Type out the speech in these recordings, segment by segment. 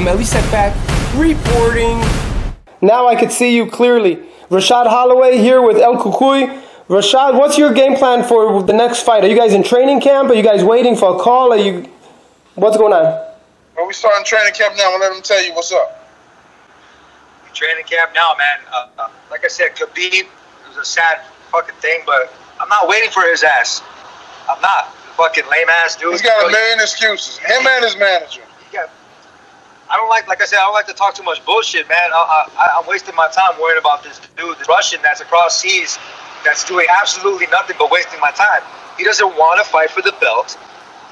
I'm at Elie Seckbach reporting. Now I could see you clearly. Rashad Holloway here with El Cucuy. Rashad, what's your game plan for the next fight? Are you guys in training camp? Are you guys waiting for a call? Are you, what's going on? Well, we starting training camp now. I'm gonna let them tell you what's up. Training camp now, man. Uh, uh, like I said, Khabib it was a sad fucking thing, but I'm not waiting for his ass. I'm not. Fucking lame ass dude. He's got a million excuses. Him and his manager. I don't like, like I said, I don't like to talk too much bullshit, man. I, I, I'm wasting my time worrying about this dude, this Russian that's across seas, that's doing absolutely nothing but wasting my time. He doesn't want to fight for the belt.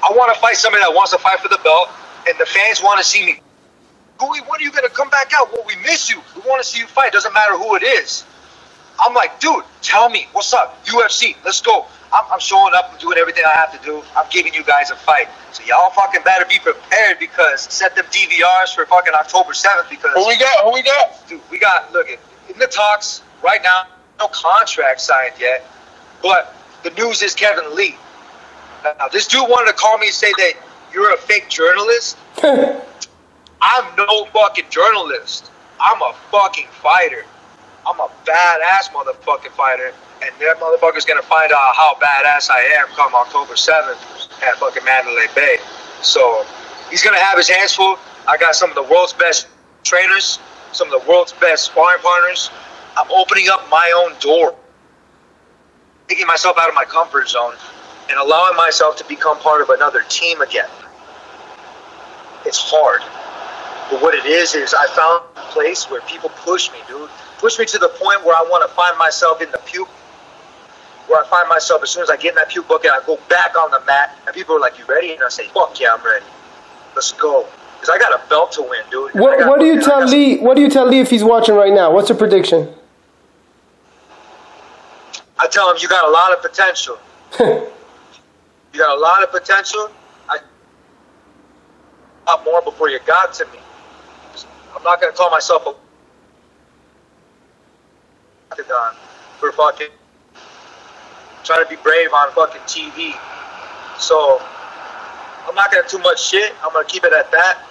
I want to fight somebody that wants to fight for the belt, and the fans want to see me. Louis, when are you gonna come back out? Well, we miss you. We want to see you fight. Doesn't matter who it is. I'm like, dude, tell me what's up. UFC, let's go. I'm, I'm showing up. I'm doing everything I have to do. I'm giving you guys a fight. So y'all fucking better be prepared because set them DVRs for fucking October 7th because Who we got? Who we got? dude, we got look in the talks right now. No contract signed yet, but the news is Kevin Lee. Now this dude wanted to call me and say that you're a fake journalist. I'm no fucking journalist. I'm a fucking fighter. I'm a badass motherfucking fighter, and that motherfucker's gonna find out how badass I am come October 7th at fucking Mandalay Bay. So he's gonna have his hands full. I got some of the world's best trainers, some of the world's best sparring partners. I'm opening up my own door, taking myself out of my comfort zone, and allowing myself to become part of another team again. It's hard. But what it is is I found place where people push me, dude. Push me to the point where I want to find myself in the puke. Where I find myself as soon as I get in that puke bucket, I go back on the mat, and people are like, "You ready?" And I say, "Fuck yeah, I'm ready. Let's go." Because I got a belt to win, dude. What, what do you tell Lee? What do you tell Lee if he's watching right now? What's your prediction? I tell him you got a lot of potential. you got a lot of potential. I got more before you got to me. I'm not gonna call myself a octagon for fucking trying to be brave on fucking TV. So I'm not gonna too much shit. I'm gonna keep it at that.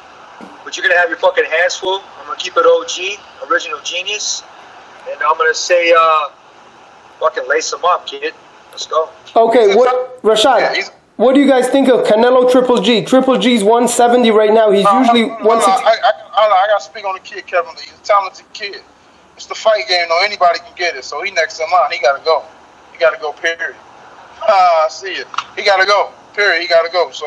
But you're gonna have your fucking hands full. I'm gonna keep it OG, original genius, and I'm gonna say, uh, fucking lace them up, kid. Let's go. Okay, what Rashad? Yeah, what do you guys think of Canelo Triple G? Triple G's 170 right now. He's uh, usually uh, uh, Hold on, hold on. 160. I, I, hold on, I got to speak on the kid, Kevin Lee. He's a talented kid. It's the fight game, though. Anybody can get it. So he next in line. He got to go. He got to go, period. Ah, I see it. He got to go, period. He got to go. So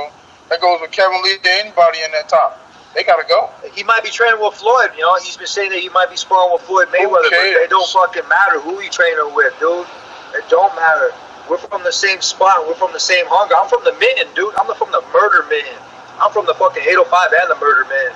that goes with Kevin Lee to anybody in that top. They got to go. He might be training with Floyd. You know, he's been saying that he might be sparring with Floyd Mayweather, but they don't fucking matter who he training with, dude. It don't matter. We're from the same spot. We're from the same hunger. I'm from the mitten, dude. I'm from the murder mitten. I'm from the fucking 805 and the murder mitten.